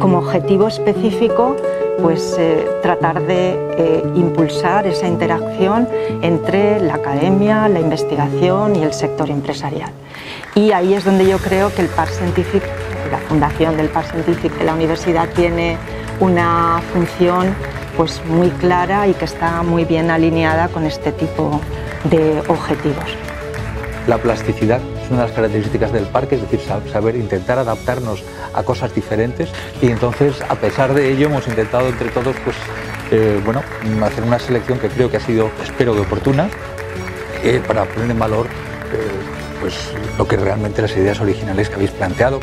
como objetivo específico pues eh, tratar de eh, impulsar esa interacción entre la academia, la investigación y el sector empresarial. Y ahí es donde yo creo que el Parc Scientific, la fundación del Parc Scientific de la universidad tiene una función pues muy clara y que está muy bien alineada con este tipo de objetivos. La plasticidad una de las características del parque, es decir, saber intentar adaptarnos a cosas diferentes y entonces a pesar de ello hemos intentado entre todos pues eh, bueno, hacer una selección que creo que ha sido, espero que oportuna, eh, para poner en valor eh, pues, lo que realmente las ideas originales que habéis planteado.